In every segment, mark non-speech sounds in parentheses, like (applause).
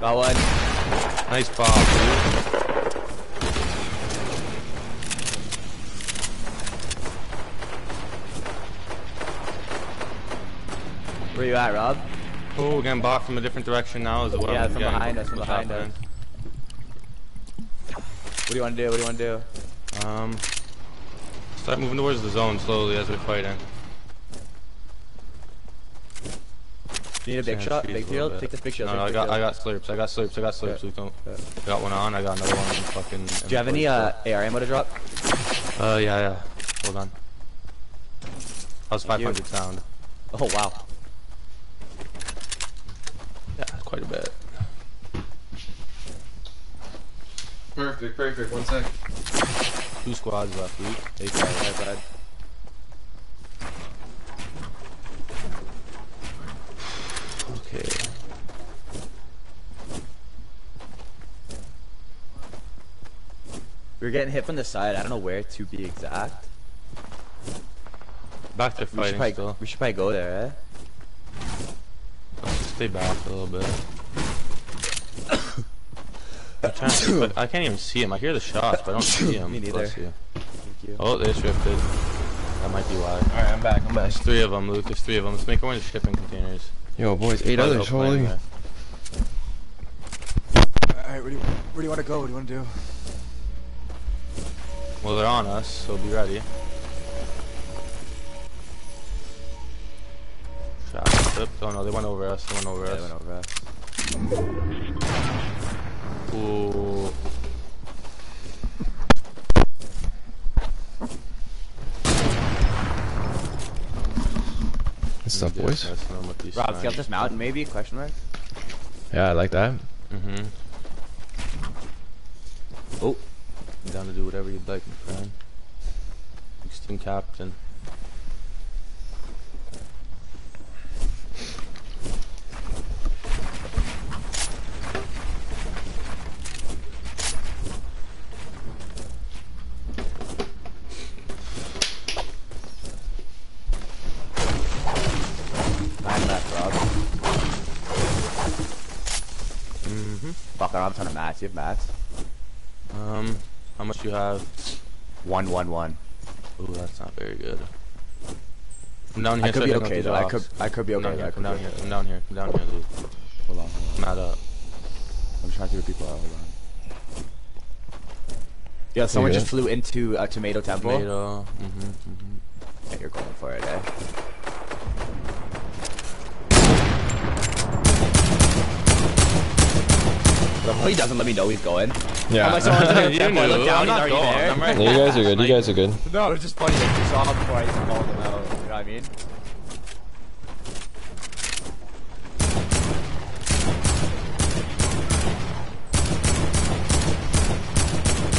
Got one. Nice pop, dude. Where you at, Rob? Oh, we're getting bought from a different direction now as well. Yeah, from behind us, from behind us. What do you want to do? What do you want to do? Um, start moving towards the zone slowly as we're fighting. Do you need a big shot? Big a little field? Take this big shield. No, no, I got, shield. I got slurps. I got slurps. I got slurps. Yeah. Luke, don't. Yeah. I got one on. I got another one. Fucking. Do you have any uh, AR ammo to drop? Uh, yeah, yeah. Hold on. I was 500 sound. Oh wow. Yeah, quite a bit. Perfect, perfect. One sec. Two squads left, Luke. Hey, sorry, my bad. We were getting hit from the side. I don't know where to be exact. Back to We should, probably, still. we should probably go there, eh? Stay back a little bit. (coughs) I'm trying to but I can't even see him. I hear the shots, but I don't (coughs) see him. Me neither. Bless you. Thank you. Oh, they shifted. That might be why. Alright, I'm back, I'm back. There's three of them, Luke. There's three of them. Let's make our way to shipping containers. Yo, boys, eight Probably others. Holy. Alright, where do you, where do you want to go? What do you want to do? Well, they're on us, so be ready. Shot clipped. Oh no, they went over us. They went over Yeah, us. they went over us. Ooh. Good stuff, boys. that's what with Rob, snipes. scale this mountain maybe? Question mark? Yeah, I like that. Mm-hmm. Oh, I'm down to do whatever you'd like, my friend. Team captain. Nine left, Rob. Mm-hmm. Fuck, I don't have a ton of mats. You have mats? Um, how much you have? One, one, one. Ooh, that's not very good. Come down here. I could start be okay though. I could, I could be Come okay. down here. Come down here. Come down here. Come down here, Luke. Hold on, hold on. Mat up. I'm trying to where people are. Hold on. Yeah, someone good? just flew into a tomato temple. Tomato. Mm-hmm. mm-hmm. Yeah, you're going for it, eh? But he doesn't let me know he's going. I'm Yeah. like, someone's in (laughs) the You temple, I look knew. down, I'm he's not going. there. I'm right Yeah, you guys are good. You guys are good. No, it's just funny that you saw him before I even called him out. You know what I mean?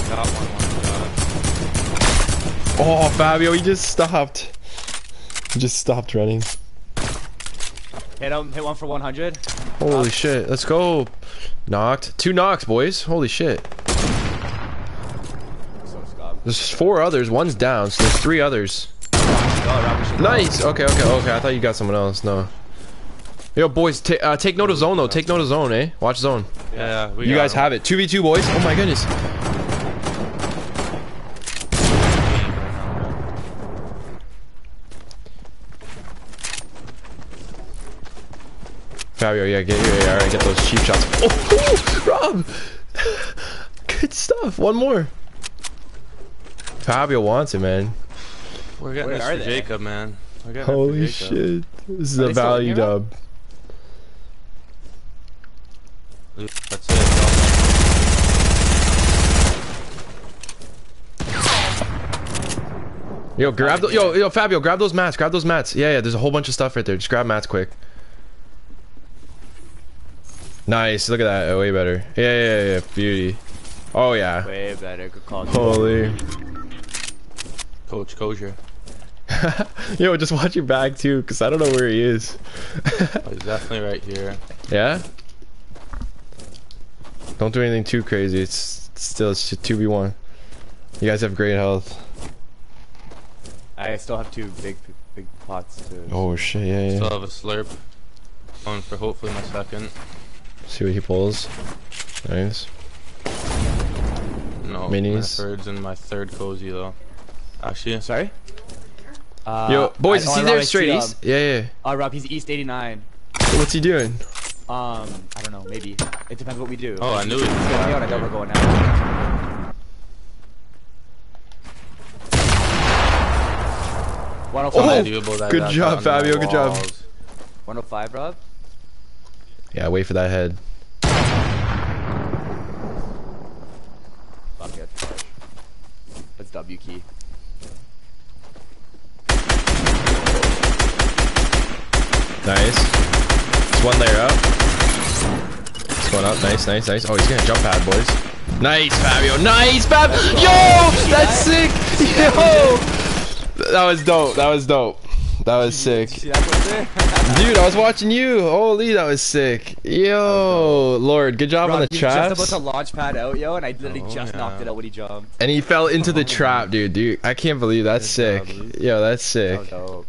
Got one. One shot. Oh, Fabio, he just stopped. He just stopped running. Hit him, hit one for 100. Holy shit. Let's go. Knocked. Two knocks, boys. Holy shit. There's four others. One's down, so there's three others. Nice. Okay, okay, okay. I thought you got someone else. No. Yo, boys, ta uh, take note of zone though. Take note of zone, eh? Watch zone. Yeah, yeah, we You got guys him. have it. 2v2, boys. Oh my goodness. Fabio, yeah, get your AR and get those cheap shots. Oh, (laughs) Rob! Good stuff. One more. Fabio wants it, man. We're getting Where this are for they? Jacob, man. We're getting it for Holy Jacob. shit. This is Are a they still in value dub. That's it. Yo, grab the, yo, yo, Fabio, grab those mats. Grab those mats. Yeah, yeah, there's a whole bunch of stuff right there. Just grab mats quick. Nice. Look at that. Oh, way better. Yeah, yeah, yeah. Beauty. Oh, yeah. Way better. Good call. Holy. Coach Kosher. (laughs) Yo, just watch your back, too, because I don't know where he is. (laughs) Oh, he's definitely right here. yeah? Don't do anything too crazy. It's, it's still, it's just 2v1. You guys have great health. I still have two big, big pots to. Oh, shit. Yeah, Still have a slurp. Going for hopefully my second. See what he pulls. Nice. No, Minis. my third's in my third cozy though. Actually, Sorry. Uh, Yo, boys, I- is he oh, there Rob, I straight see, east? Yeah, Uh, uh, Rob, he's east 89. yeah. What's he doing? Um, I don't know, maybe. It depends what we do. oh, I knew it. He's going out, I know we're going out. 105. Unbelievable that good job, Fabio, good job. 105, Rob? Yeah, wait for that head. Fuck it. That's W key. Nice. It's one layer up. It's going up. Nice, nice, nice. Oh, he's gonna jump pad, boys. Nice, Fabio. Nice, Fab. Yo, that's sick. (laughs) Yo, that was dope. That was dope. That was (laughs) sick. See that one there? (laughs) Dude, I was watching you. Holy, that was sick. Yo, Lord, good job on the he was just about to launch pad out, yo, and I literally Oh, just yeah. knocked it out when he jumped. And he fell into the oh, trap, dude. Dude, I can't believe that's Good job, sick. Luke. Yo, that's sick. was dope.